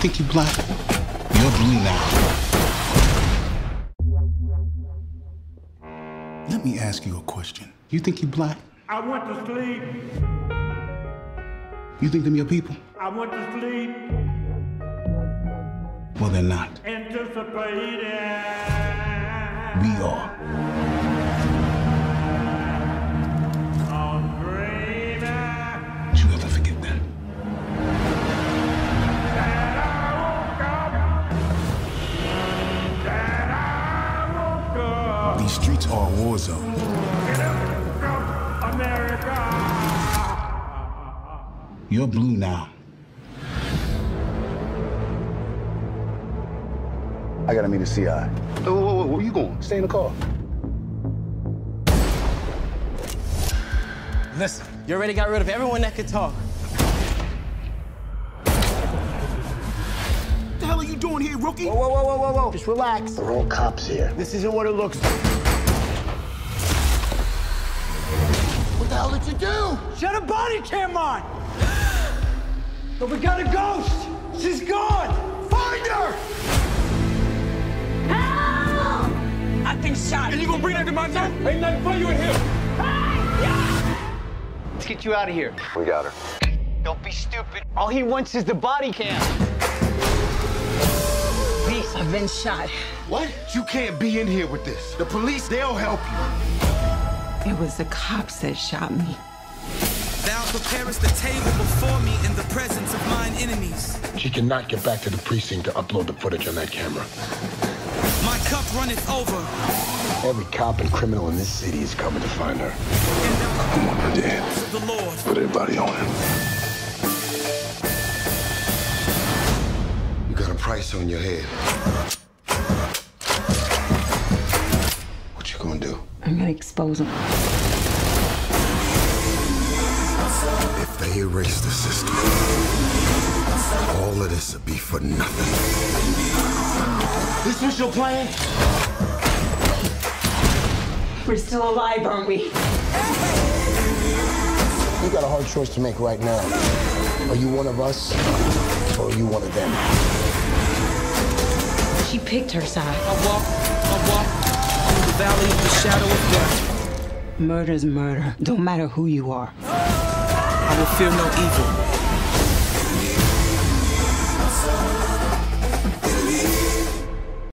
You're black? You're blue now. Let me ask you a question. You think you black? I went to sleep. You think them your people? I went to sleep. Well, they're not. Anticipating. We are. These streets are a war zone. America. You're blue now. I gotta meet a CI. Oh, whoa, whoa, where you going? Stay in the car. Listen, you already got rid of everyone that could talk. What the hell are you doing here, rookie? Whoa, whoa, whoa, whoa, whoa, whoa. Just relax. We're all cops here. This isn't what it looks like. What the hell did you do? Shut a body cam on! But we got a ghost! She's gone! Find her! I think been shot. And you gonna bring that to my town? Ain't nothing for you in here! Let's get you out of here. We got her. Don't be stupid. All he wants is the body cam. Beast, I've been shot. What? You can't be in here with this. The police, they'll help you. It was the cops that shot me. Thou preparest the table before me in the presence of mine enemies. She cannot get back to the precinct to upload the footage on that camera. My cup runneth over. Every cop and criminal in this city is coming to find her. I want her dead. the Lord. Put everybody on him. You got a price on your head. I'm gonna expose them. If they erase the system, all of this would be for nothing. This was your plan? We're still alive, aren't we? You got a hard choice to make right now. Are you one of us, or are you one of them? She picked her side. Valley of the shadow of death. Murder's murder. Don't matter who you are. I will fear no evil.